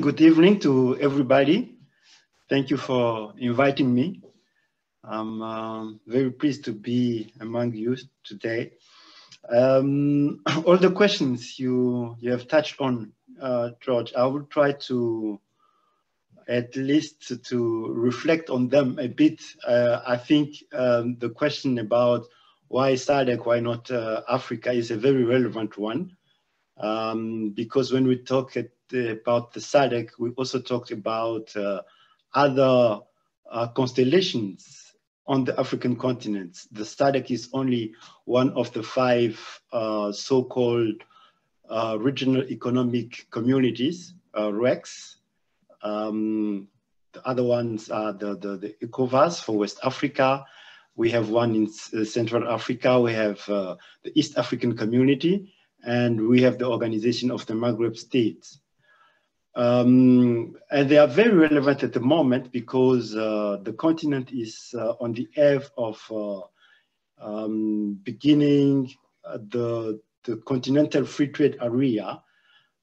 Good evening to everybody. Thank you for inviting me. I'm um, very pleased to be among you today. Um, all the questions you, you have touched on, uh, George, I will try to at least to reflect on them a bit. Uh, I think um, the question about why SADC, why not uh, Africa is a very relevant one. Um, because when we talk at, about the SADC, we also talked about uh, other uh, constellations on the African continent. The SADC is only one of the five uh, so-called uh, regional economic communities, uh, RECs. Um, the other ones are the, the, the ECOWAS for West Africa. We have one in Central Africa. We have the East African Community and we have the Organization of the Maghreb States. Um, and they are very relevant at the moment because uh, the continent is uh, on the eve of uh, um, beginning uh, the, the continental free trade area,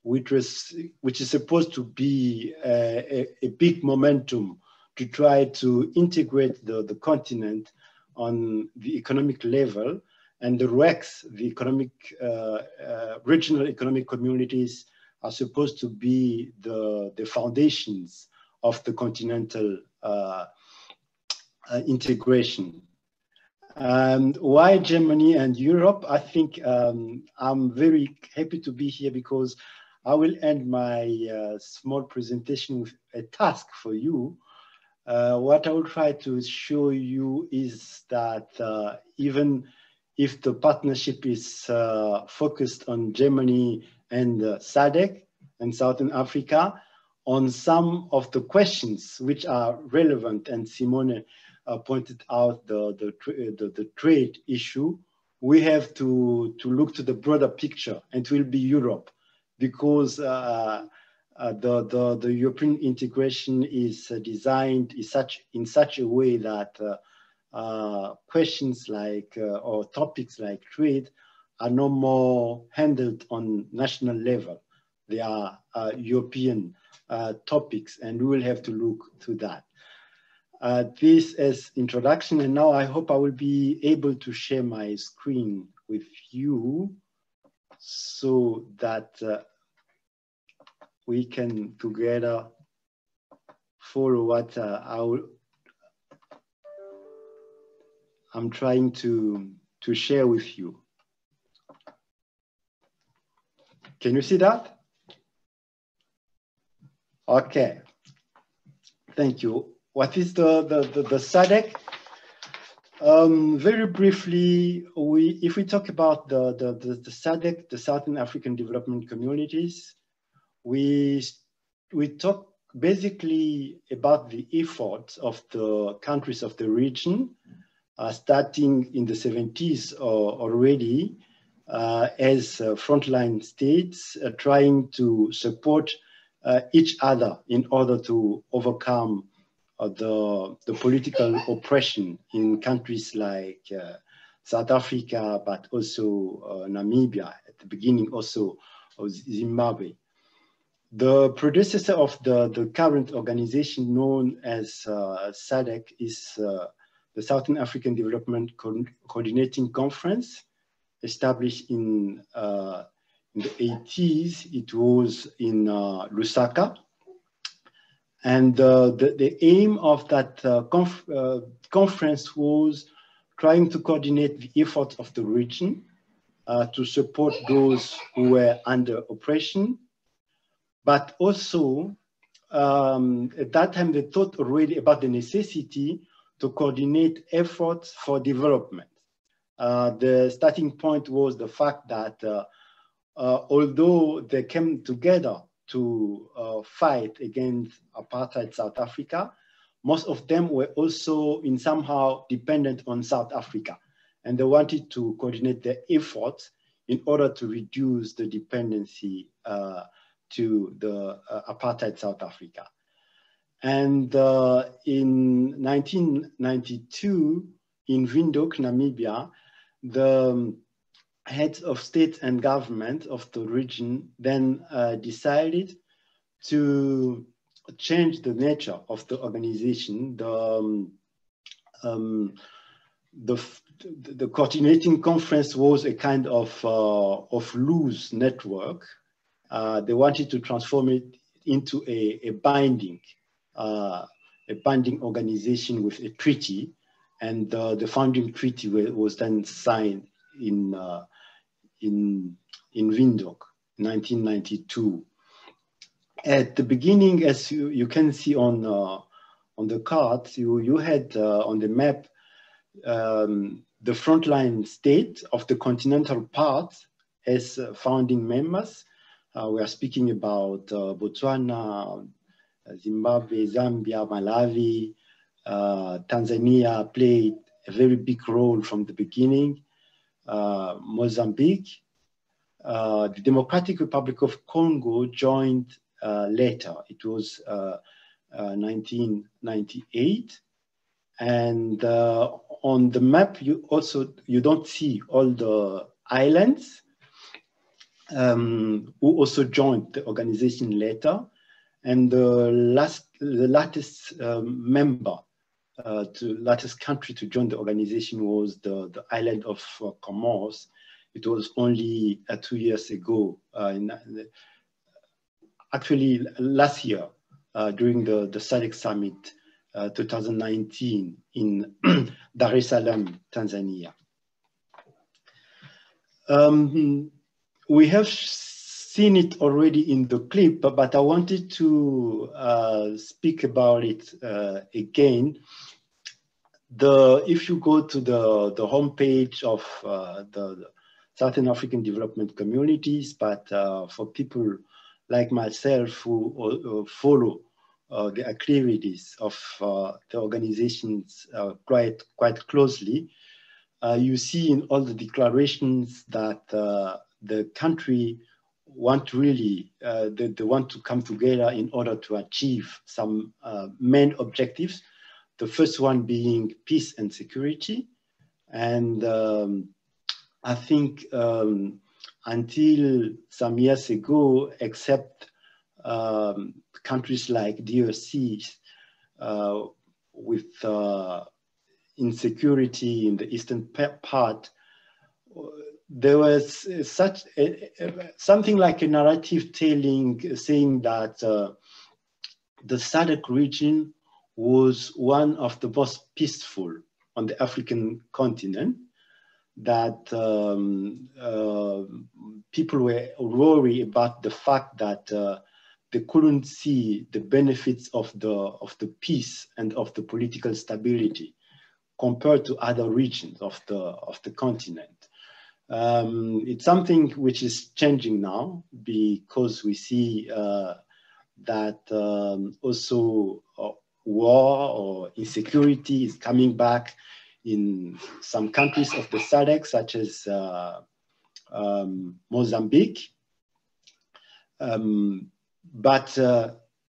which, was, which is supposed to be a, a, a big momentum to try to integrate the, the continent on the economic level and the RECs, the economic, uh, uh, regional economic communities are supposed to be the, the foundations of the continental uh, uh integration. And why Germany and Europe? I think um, I'm very happy to be here because I will end my uh, small presentation with a task for you. Uh, what I will try to show you is that even if the partnership is uh, focused on Germany and uh, SADC and Southern Africa, on some of the questions which are relevant, and Simone uh, pointed out the, the, the, the, trade issue, we have to, to look to the broader picture, and it will be Europe, because uh, uh, the, the, the European integration is uh, designed in such, in such a way that uh, uh, questions like uh, or topics like trade are no more handled on national level. They are uh, European uh, topics and we will have to look to that. Uh, this as introduction and now I hope I will be able to share my screen with you so that uh, we can together follow what I will I'm trying to, to share with you. Can you see that? Okay, thank you. What is the, the, the, the SADC? Um, very briefly, we, if we talk about the, the, the, the SADC, the Southern African Development Communities, we, we talk basically about the efforts of the countries of the region uh, starting in the 70s already uh, as uh, frontline states uh, trying to support uh, each other in order to overcome uh, the, the political oppression in countries like South Africa, but also Namibia, at the beginning also of Zimbabwe. The predecessor of the, the current organization known as SADC is the Southern African Development Co Coordinating Conference, established in, uh, in, the 80s. It was in uh, Lusaka. And uh, the, the, aim of that uh, conf uh, conference was trying to coordinate the efforts of the region to support those who were under oppression, but also um, at that time they thought already about the necessity to coordinate efforts for development. Uh, the starting point was the fact that uh, uh, although they came together to fight against apartheid South Africa, most of them were also in somehow dependent on South Africa. And they wanted to coordinate their efforts in order to reduce the dependency uh, to the uh, apartheid South Africa. And uh, in 1992, in Windhoek, Namibia, the um, heads of state and government of the region then uh, decided to change the nature of the organization, the, um, um, the, the, coordinating conference was a kind of, uh, of loose network. Uh, they wanted to transform it into a, a binding, uh, a binding organization with a treaty. And uh, the founding treaty was then signed in, uh, in, in Windhoek, 1992 at the beginning, as you, you can see on uh, on the card, you you had uh, on the map um, the frontline state of the continental part as uh, founding members. Uh, we are speaking about Botswana, Zimbabwe, Zambia, Malawi, Tanzania played a very big role from the beginning. Mozambique, the Democratic Republic of Congo joined uh, later. It was 1998. Uh, and uh, on the map, you also, you don't see all the islands um, who also joined the organization later. And the last, the latest um, member, uh, to latest country to join the organization was the, the island of uh, Comoros. It was only uh, two years ago in actually last year uh, during the, the SADC summit uh, 2019 in Dar es Salaam, Tanzania. Um, we have seen it already in the clip, but I wanted to uh, speak about it uh, again. The, if you go to the, the homepage of uh, the, the, Southern African Development Communities, but uh, for people like myself who uh, follow uh, the activities of the organizations quite, quite closely, you see in all the declarations that the country want really, uh, they, they, want to come together in order to achieve some uh, main objectives. The first one being peace and security. And um, I think um, until some years ago, except um, countries like DRC uh, with uh, insecurity in the eastern part, there was such a, something like a narrative telling, saying that uh, the SADC region was one of the most peaceful on the African continent that um, uh, people were worried about the fact that uh, they couldn't see the benefits of the of the peace and of the political stability compared to other regions of the of the continent. Um, it's something which is changing now because we see uh, that um, also uh, war or insecurity is coming back in some countries of the SADC, such as uh, um, Mozambique. Um, but uh,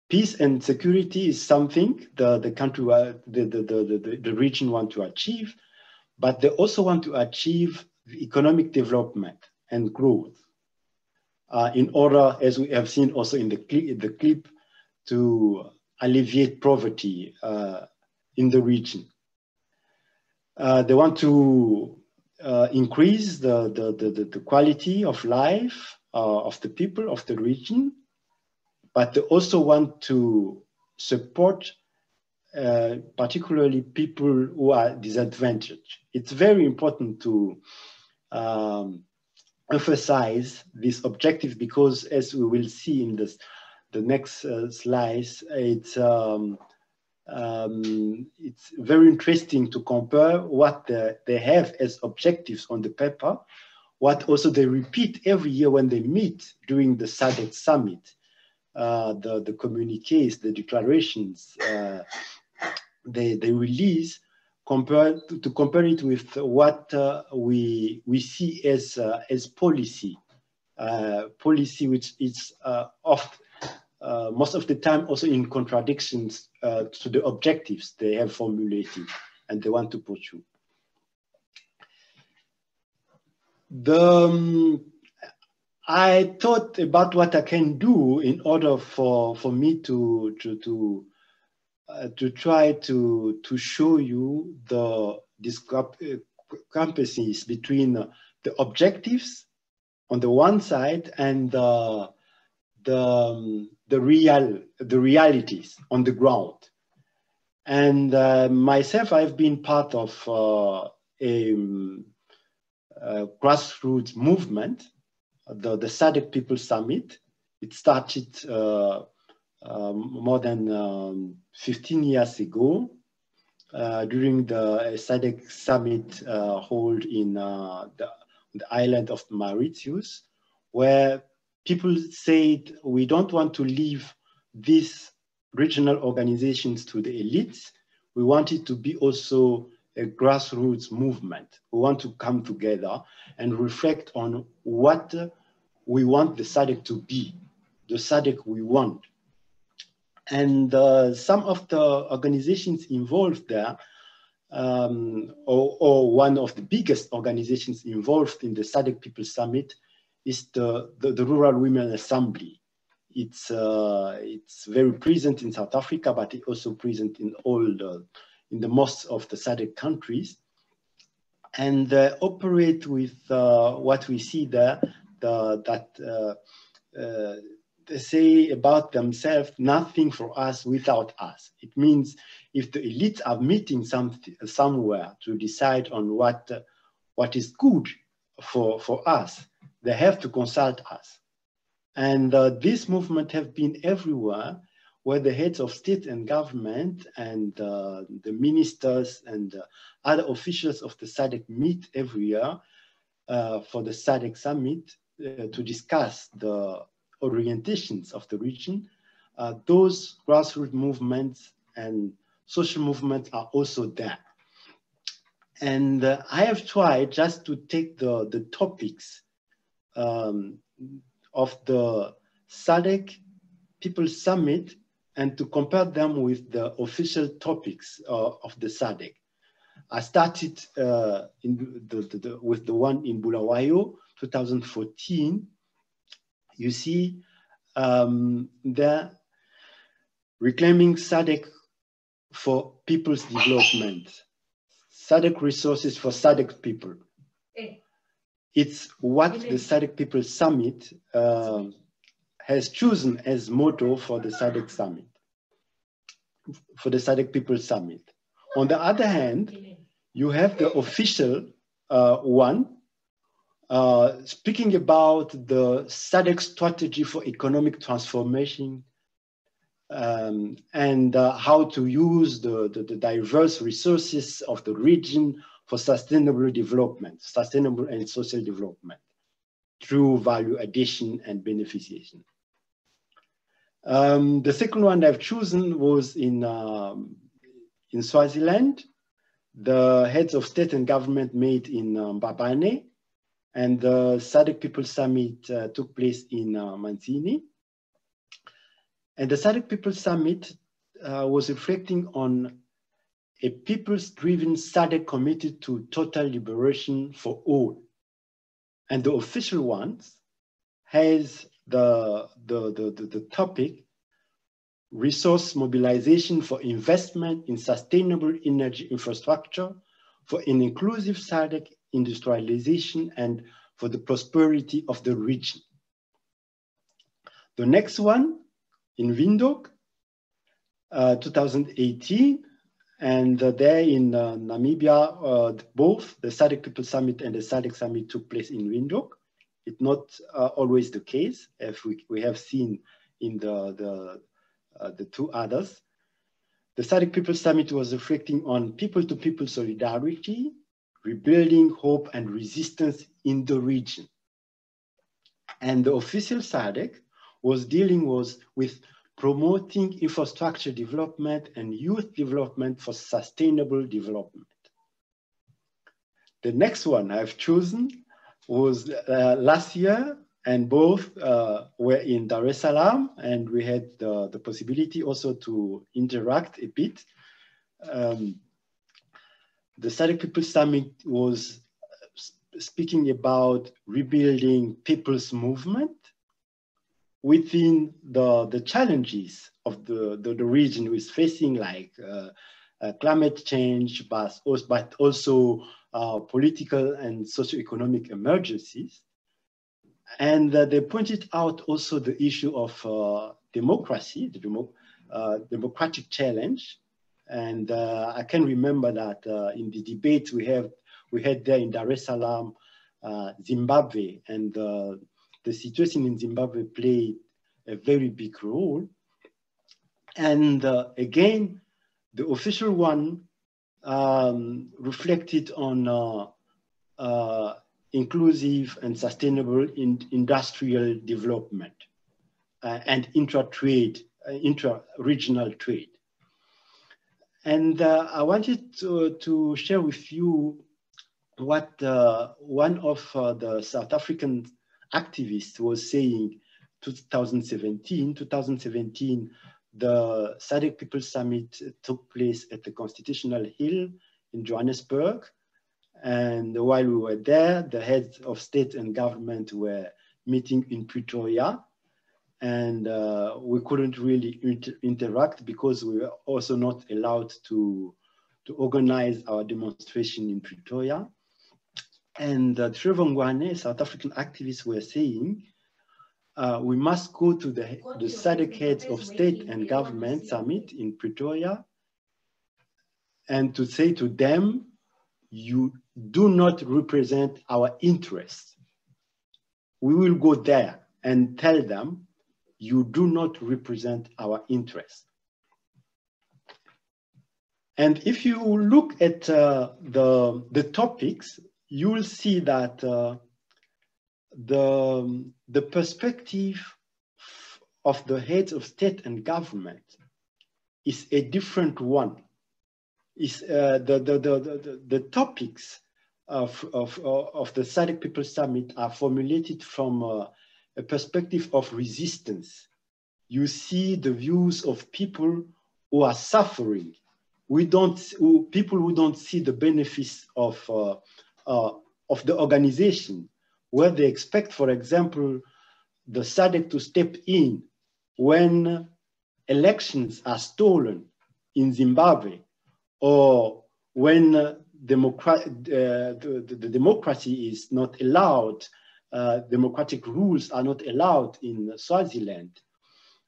peace and security is something the, the country, the, the, the, the, the region want to achieve, but they also want to achieve economic development and growth uh, in order, as we have seen also in the, clip, the clip, to alleviate poverty uh, in the region. Uh, they want to uh, increase the, the, the, the, quality of life uh, of the people of the region, but they also want to support uh, particularly people who are disadvantaged. It's very important to um, emphasize this objective because as we will see in this, the next uh, slides, it's um, um, it's very interesting to compare what the, they have as objectives on the paper, what also they repeat every year when they meet during the SADC summit, uh, the, the communiques, the declarations uh, they, they release, compare, to, to, compare it with what uh, we, we see as, uh, as policy, uh, policy which is uh, oft, most of the time also in contradictions uh, to the objectives they have formulated and they want to pursue. The, um, I thought about what I can do in order for, for me to, to, to, uh, to try to, to show you the discrepancies between the objectives on the one side and the, the, um, the, real, the realities on the ground. And uh, myself, I've been part of uh, a, um, a, grassroots movement, the, the SADC People Summit. It started uh, um, more than um, 15 years ago uh, during the SADC Summit uh, held in uh, the, the island of Mauritius, where people said, we don't want to leave this regional organizations to the elites. We want it to be also a grassroots movement. We want to come together and reflect on what we want the SADC to be, the SADC we want. And uh, some of the organizations involved there, um, or, or, one of the biggest organizations involved in the SADC People Summit is the, the, the Rural Women Assembly. It's uh, it's very present in South Africa, but it's also present in all the in the most of the SADC countries, and uh, operate with uh, what we see there the, that uh, uh, say about themselves nothing for us without us. It means if the elites are meeting some, somewhere to decide on what what is good for for us, they have to consult us and uh, this movement have been everywhere where the heads of state and government and uh, the ministers and uh, other officials of the SADC meet every year uh, for the SADC summit uh, to discuss the orientations of the region. Uh, those grassroots movements and social movements are also there. And I have tried just to take the, the topics um, of the SADC People Summit and to compare them with the official topics uh, of the SADC. I started uh, in the, the, the, with the one in Bulawayo, 2014. You see, um, they're reclaiming SADC for people's development, SADC resources for SADC people. It's what the SADC People Summit uh, has chosen as motto for the SADC Summit, for the SADC People Summit. On the other hand, you have the official uh, one uh, speaking about the SADC strategy for economic transformation um, and uh, how to use the, the, the, diverse resources of the region for sustainable development, sustainable and social development through value addition and beneficiation. Um, the second one I've chosen was in, um, in Swaziland. The heads of state and government met in um, Mbabane, and the SADC People Summit uh, took place in uh, Manzini. And the SADC People Summit uh, was reflecting on a people's driven SADC committed to total liberation for all. And the official ones has the, the, the, the, the topic resource mobilization for investment in sustainable energy infrastructure, for an inclusive SADC industrialization, and for the prosperity of the region. The next one in Windhoek, uh, 2018, and uh, there in uh, Namibia, uh, both the SADC People Summit and the SADC Summit took place in Windhoek. It's not uh, always the case, as we, we have seen in the, the, uh, the two others. The SADC People Summit was reflecting on people-to-people -people solidarity, rebuilding hope and resistance in the region. And the official SADC was dealing was with promoting infrastructure development and youth development for sustainable development. The next one I've chosen was uh, last year, and both uh, were in Dar es Salaam, and we had the, possibility also to interact a bit. Um, the SADC People Summit was speaking about rebuilding people's movement within the, the challenges of the, the, the region is facing like uh, uh, climate change, but also, but also uh, political and socioeconomic emergencies. And uh, they pointed out also the issue of uh, democracy, the demo uh, democratic challenge. And I can remember that in the debate we have we had there in Dar es Salaam, Zimbabwe, and the situation in Zimbabwe played a very big role. And uh, again, the official one um, reflected on uh, uh, inclusive and sustainable in industrial development uh, and intra-trade, uh, intra-regional trade. And uh, I wanted to, to, share with you what one of the South African activists was saying 2017. 2017, the SADC People's Summit took place at the Constitutional Hill in Johannesburg. And while we were there, the heads of state and government were meeting in Pretoria. And uh, we couldn't really inter interact because we were also not allowed to, to organize our demonstration in Pretoria. And uh, Trevor Ngwane, South African activists were saying, uh, we must go to the, the SADC heads of state and government summit in Pretoria and to say to them, you do not represent our interests. We will go there and tell them, you do not represent our interests. And if you look at uh, the, the topics, you will see that uh, the, the perspective of the heads of state and government is a different one. Is uh, the, the, the, the, the topics of, of, of the SADC People Summit are formulated from uh, a perspective of resistance. You see the views of people who are suffering. We don't, who, people who don't see the benefits of uh, uh, of the organization, where they expect, for example, the SADC to step in when elections are stolen in Zimbabwe or when uh, democra- the, the, the, democracy is not allowed, democratic rules are not allowed in Swaziland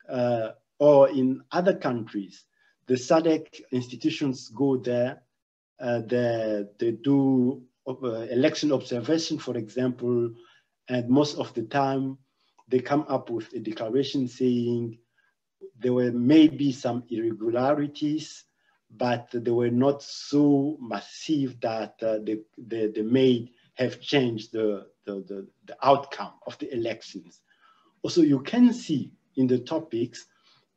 uh, or in other countries. The SADC institutions go there, uh, they, they do uh, election observation, for example, and most of the time they come up with a declaration saying there were maybe some irregularities, but they were not so massive that uh, they, they, they, may have changed the, the, the, the outcome of the elections. Also, you can see in the topics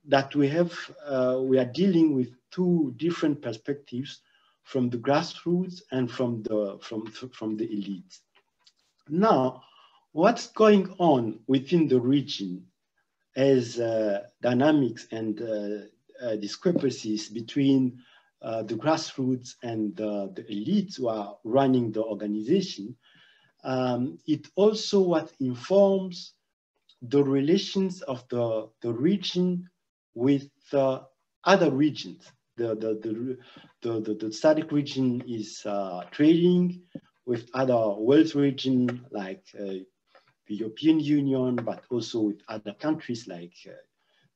that we have, uh, we are dealing with two different perspectives from the grassroots and from the, from, from the elites. Now, what's going on within the region as uh, dynamics and uh, uh, discrepancies between uh, the grassroots and the elites who are running the organization, um, it also what informs the relations of the, the region with other regions. The, the, the, the, the, SADC region is uh, trading with other world region like uh, the European Union, but also with other countries like uh,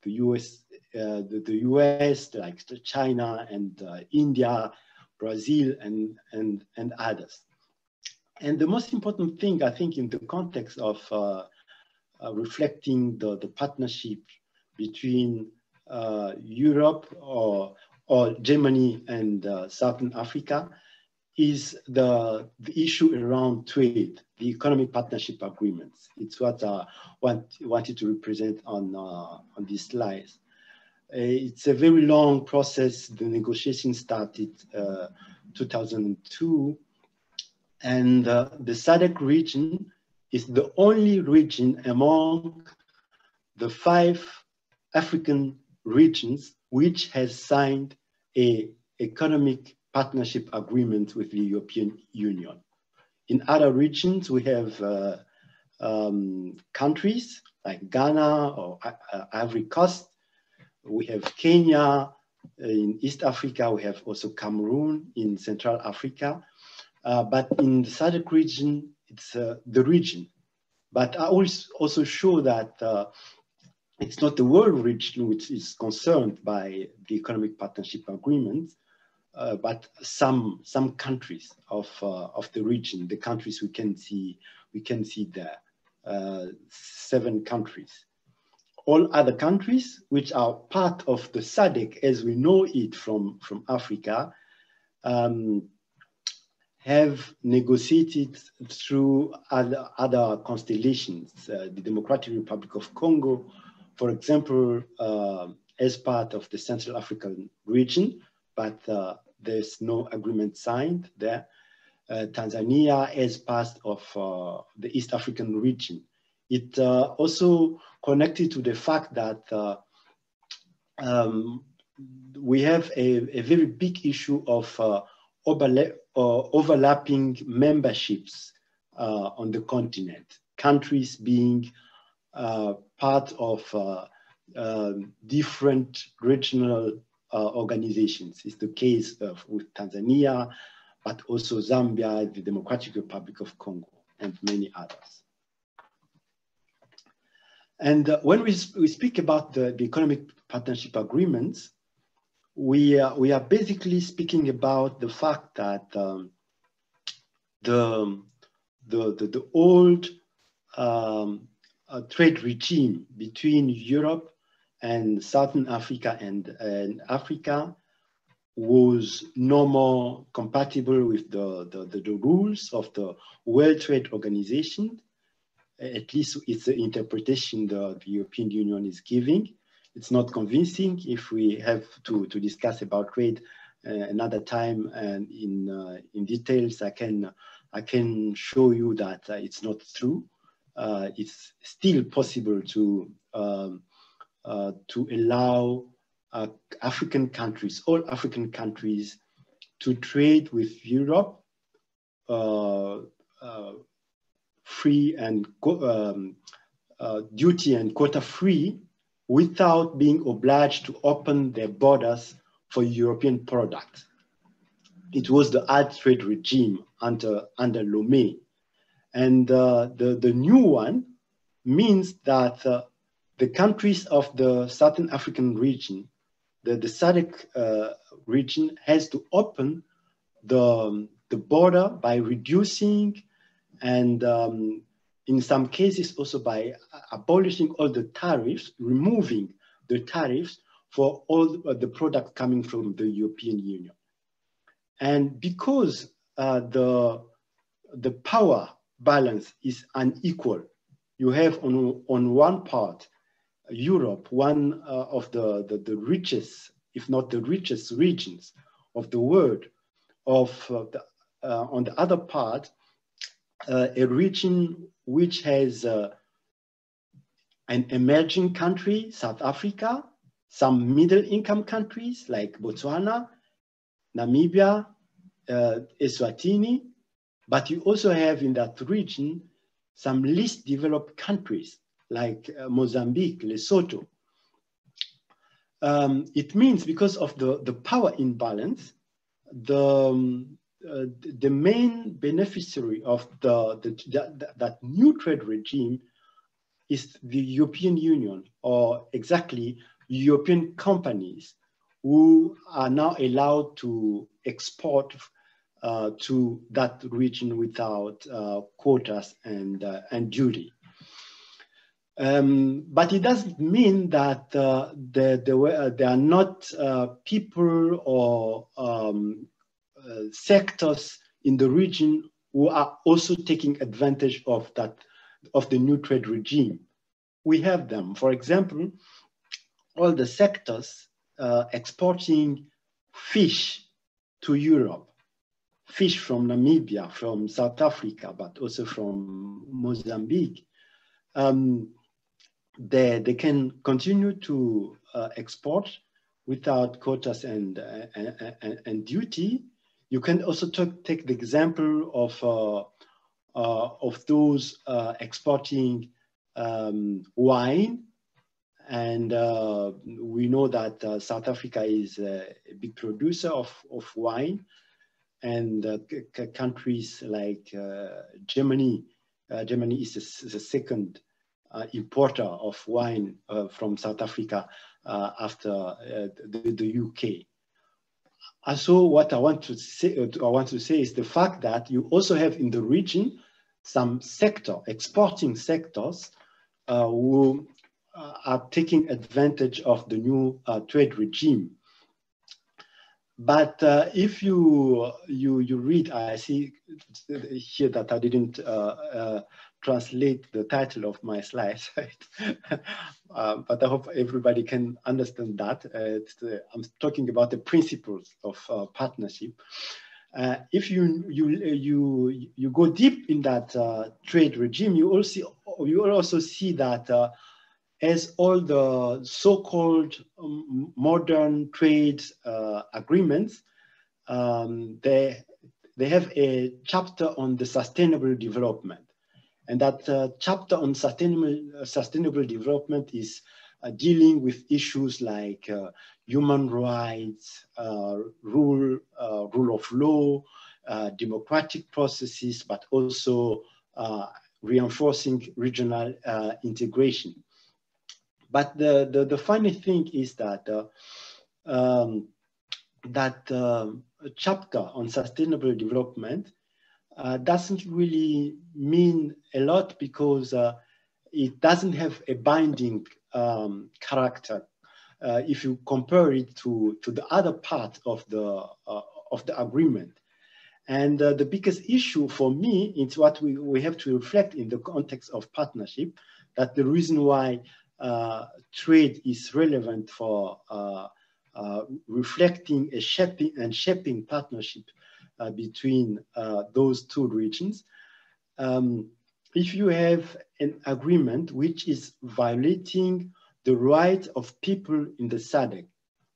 the US, uh, the, the US, like China and uh, India, Brazil, and, and, and others. And the most important thing, I think, in the context of uh, reflecting the, the partnership between Europe or or Germany and uh, Southern Africa is the, the issue around trade, the economic partnership agreements. It's what I uh, want, wanted to represent on, uh, on these slides. Uh, it's a very long process. The negotiation started uh, 2002 and uh, the SADC region is the only region among the five African regions which has signed a economic partnership agreement with the European Union. in other regions, we have uh, um, countries like Ghana or uh, Ivory Coast. We have Kenya in East Africa. We have also Cameroon in Central Africa. Uh, but in the SADC region, it's uh, the region. But I always also show that uh, it's not the world region which is concerned by the economic partnership agreement, uh, but some some countries of uh, of the region, the countries we can see we can see there, uh, seven countries. All other countries which are part of the SADC as we know it from from Africa. Um, have negotiated through other, other constellations, uh, the Democratic Republic of Congo, for example, uh, as part of the Central African region, but uh, there's no agreement signed there. Uh, Tanzania as part of uh, the East African region. It uh, also connected to the fact that uh, um, we have a, a, very big issue of overla overlapping memberships on the continent, countries being uh, part of uh, um, different regional uh, organizations. It's the case of, with Tanzania, but also Zambia, the Democratic Republic of Congo, and many others. And uh, when we, we speak about the, the economic partnership agreements, we, uh, we are basically speaking about the fact that um, the, the, the, the, old um, a trade regime between Europe and Southern Africa and, and Africa was no more compatible with the, the, the, the, rules of the World Trade Organization. At least it's the interpretation the, the European Union is giving. It's not convincing if we have to, to discuss about trade uh, another time and in, uh, in details, I can, I can show you that uh, it's not true uh, it's still possible to um, uh, to allow uh, African countries, all African countries, to trade with Europe free and um, uh, duty and quota free without being obliged to open their borders for European products. It was the hard trade regime under, under Lomé and uh, the, the new one means that uh, the countries of the Southern African region, the, the SADC uh, region has to open the, the border by reducing and um, in some cases also by abolishing all the tariffs, removing the tariffs for all the products coming from the European Union. And because uh, the, the power balance is unequal. You have on, on one part, Europe, one uh, of the, the, the, richest, if not the richest regions of the world, of uh, the, uh, on the other part, a region which has uh, an emerging country, South Africa, some middle income countries like Botswana, Namibia, uh, Eswatini, but you also have in that region some least developed countries like uh, Mozambique, Lesotho. Um, it means because of the, the power imbalance, the, um, uh, the main beneficiary of the, the, the, that new trade regime is the European Union, or exactly European companies who are now allowed to export uh, to that region without uh, quotas and, uh, and duty. Um, but it doesn't mean that uh, there, there, there, are not uh, people or um, uh, sectors in the region who are also taking advantage of that, of the new trade regime. We have them. For example, all the sectors exporting fish to Europe fish from Namibia, from South Africa, but also from Mozambique, um, they, they can continue to uh, export without quotas and, uh, and, and, duty. You can also take the example of, uh, uh, of those uh, exporting um, wine. And uh, we know that uh, South Africa is a big producer of, of wine. And countries like Germany, Germany is the second importer of wine from South Africa after the, the UK. And so what I want to say, I want to say is the fact that you also have in the region some sector, exporting sectors uh, who uh, are taking advantage of the new uh, trade regime. But uh, if you, you, you read, I see here that I didn't uh, uh, translate the title of my slides, uh, but I hope everybody can understand that. Uh, I'm talking about the principles of uh, partnership. Uh, if you, you, you, you go deep in that uh, trade regime, you also, you also see that uh, as all the so-called um, modern trade agreements, um, they, they have a chapter on the sustainable development. And that uh, chapter on sustainable, uh, sustainable development is uh, dealing with issues like uh, human rights, uh, rule, uh, rule of law, democratic processes, but also reinforcing regional integration. But the, the, the, funny thing is that um, that um, chapter on sustainable development uh, doesn't really mean a lot because uh, it doesn't have a binding um, character uh, if you compare it to, to the other part of the, uh, of the agreement. And uh, the biggest issue for me is what we, we have to reflect in the context of partnership, that the reason why uh, trade is relevant for reflecting a shaping and shaping partnership between uh, those two regions. Um, if you have an agreement which is violating the right of people in the SADC,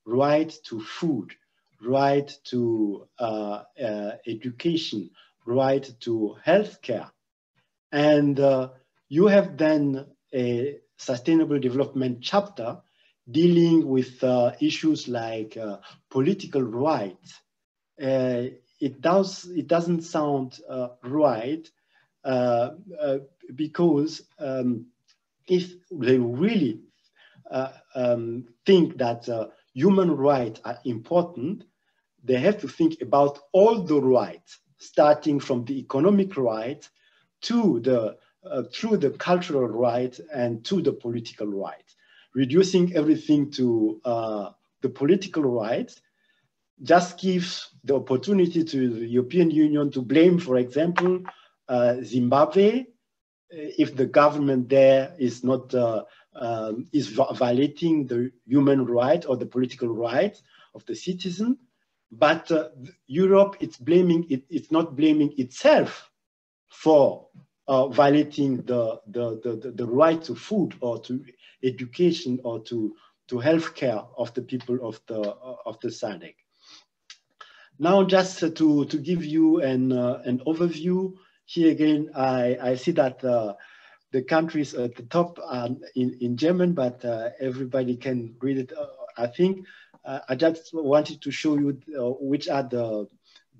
right to food, right to uh, uh, education, right to healthcare, and uh, you have then a sustainable development chapter dealing with uh, issues like political rights, uh, it does it doesn't sound uh, right uh, uh, because um, if they really uh, um, think that uh, human rights are important, they have to think about all the rights, starting from the economic right to the through the cultural right and to the political right, reducing everything to the political rights just gives the opportunity to the European Union to blame, for example, uh, Zimbabwe, uh, if the government there is not uh, um, is violating the human right or the political rights of the citizen. But uh, Europe, it's blaming it, it's not blaming itself for uh, violating the, the, the, the, right to food or to education or to, to health care of the people of the, of the SADC. Now, just to, to give you an, uh, an overview, here again, I, I see that uh, the countries at the top are in, in German, but uh, everybody can read it, uh, I think. Uh, I just wanted to show you uh, which are the,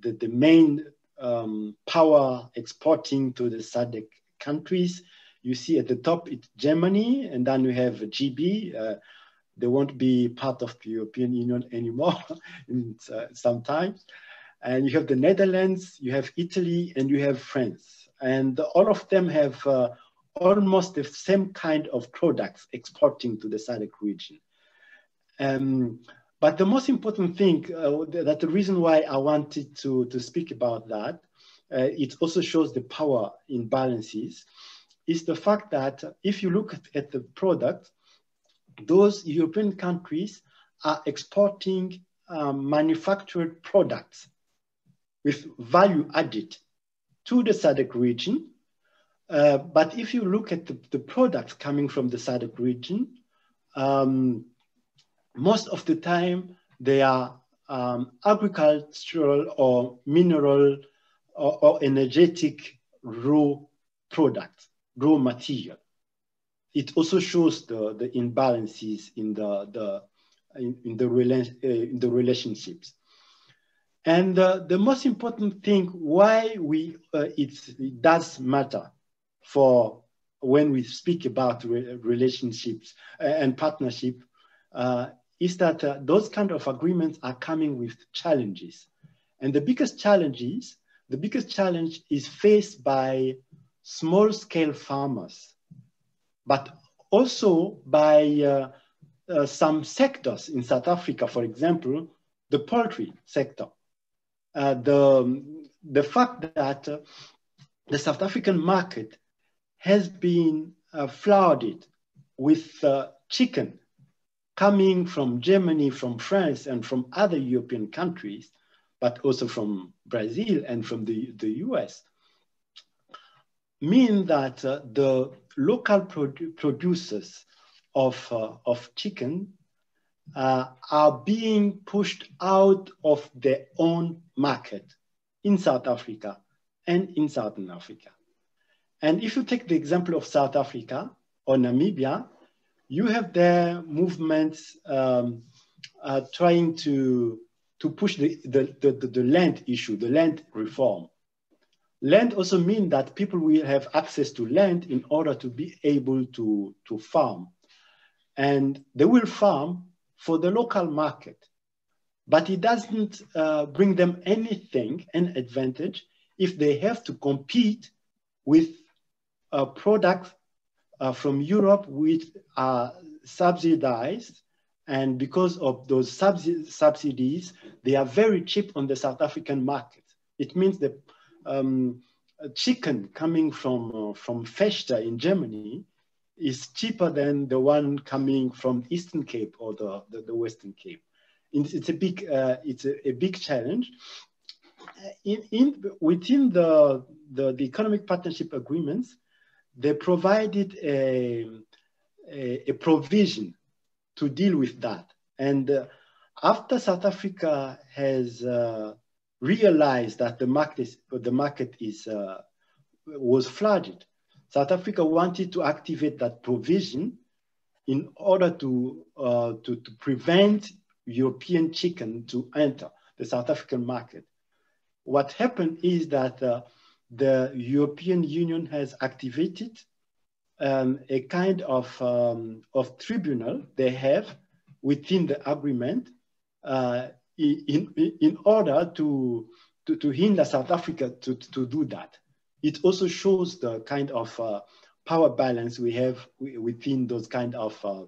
the, the main um, power exporting to the SADC countries. You see at the top, it's Germany, and then we have GB, they won't be part of the European Union anymore in uh, sometimes. And you have the Netherlands, you have Italy, and you have France. And all of them have uh, almost the same kind of products exporting to the SADC region. Um, but the most important thing, uh, that the reason why I wanted to, to speak about that, uh, it also shows the power imbalances, is the fact that if you look at, at the product, those European countries are exporting um, manufactured products with value added to the SADC region. Uh, but if you look at the, the, products coming from the SADC region, um, most of the time they are um, agricultural or mineral or, or energetic raw products, raw material. It also shows the, the imbalances in the, the, in, in the, uh, in the relationships. And uh, the most important thing why we, uh, it does matter for when we speak about re relationships uh, and partnership uh, is that uh, those kind of agreements are coming with challenges. And the biggest challenge is, the biggest challenge is faced by small scale farmers, but also by uh, uh, some sectors in South Africa, for example, the poultry sector. Uh, the, the fact that the South African market has been flooded with chicken coming from Germany, from France, and from other European countries, but also from Brazil and from the, the US, mean that uh, the local produ producers of, uh, of chicken uh, are being pushed out of their own market in South Africa and in Southern Africa. And if you take the example of South Africa or Namibia, you have their movements um, uh, trying to, to push the, the, the, the, land issue, the land reform. Land also means that people will have access to land in order to be able to, to farm. And they will farm for the local market. But it doesn't uh, bring them anything, an advantage, if they have to compete with uh, products uh, from Europe which are subsidized. And because of those subsidies, they are very cheap on the South African market. It means that um, chicken coming from, uh, from Vechta in Germany is cheaper than the one coming from Eastern Cape or the, the, the Western Cape. It's a big, uh, it's a, a, big challenge. In, in, within the, the, the economic partnership agreements, they provided a, a, a provision to deal with that. And uh, after South Africa has uh, realized that the market is, the market is uh, was flooded, South Africa wanted to activate that provision in order to, uh, to, to prevent European chicken to enter the South African market. What happened is that uh, the European Union has activated um, a kind of, um, of tribunal they have within the agreement uh, in, in order to, to, to, hinder South Africa to, to do that. It also shows the kind of uh, power balance we have within those kind of, uh,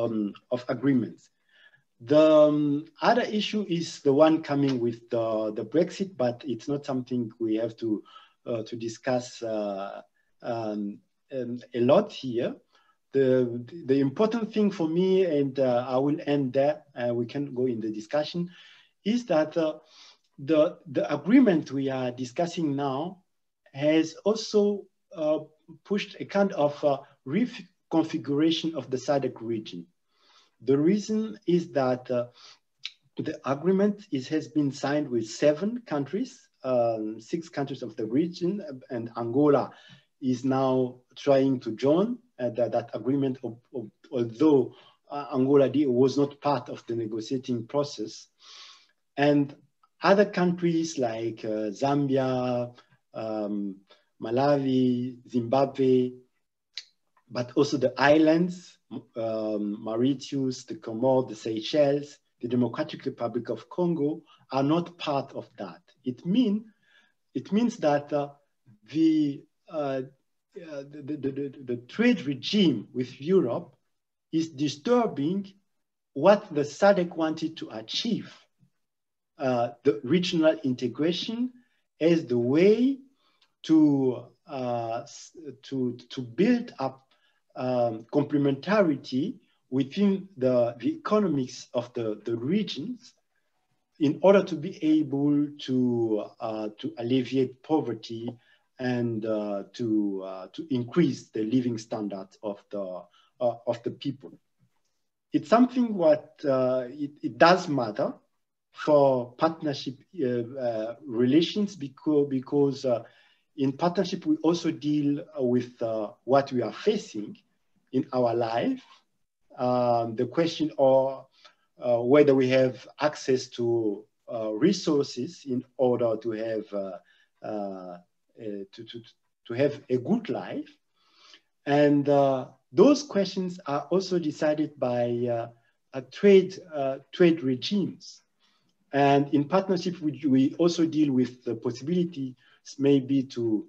um, of agreements. The um, other issue is the one coming with the, the Brexit, but it's not something we have to, uh, to discuss uh, um, um, a lot here. The, the important thing for me, and uh, I will end there, uh, we can go in the discussion, is that uh, the, the agreement we are discussing now has also uh, pushed a kind of reconfiguration of the SADC region. The reason is that uh, the agreement is, has been signed with seven countries, um, six countries of the region, and Angola is now trying to join uh, that, that, agreement, of, of, although uh, Angola was not part of the negotiating process. And other countries like uh, Zambia, um, Malawi, Zimbabwe, but also the islands um, Mauritius, the Comores, the Seychelles, the Democratic Republic of Congo are not part of that. It, mean, it means that uh, the, uh, the, the, the, the, trade regime with Europe is disturbing what the SADC wanted to achieve. Uh, the regional integration as the way to, uh, to, to build up um, complementarity within the, the economics of the, the regions in order to be able to, uh, to alleviate poverty and uh, to, uh, to increase the living standards of the, uh, of the people. It's something what uh, it, it, does matter for partnership uh, relations because, because in partnership, we also deal with what we are facing in our life. Um, the question or uh, whether we have access to uh, resources in order to have uh, to, to, to have a good life. And those questions are also decided by trade, trade regimes. And in partnership, we, we also deal with the possibility maybe to,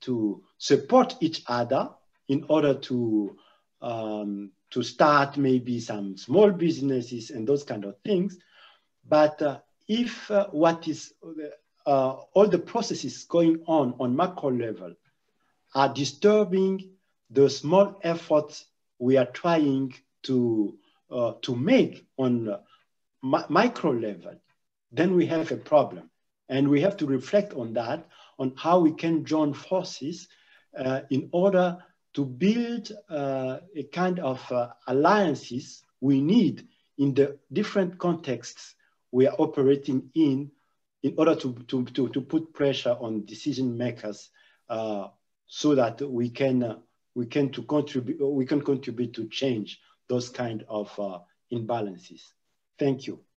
to support each other in order to, um, to start maybe some small businesses and those kind of things. But uh, if uh, what is uh, all the processes going on on macro level are disturbing the small efforts we are trying to, uh, to make on mi micro level, then we have a problem. And we have to reflect on that, on how we can join forces uh, in order to build uh, a kind of uh, alliances we need in the different contexts we are operating in in order to, to, to, to put pressure on decision makers uh, so that we can, uh, we, can to contribute, we can contribute to change those kind of uh, imbalances. Thank you.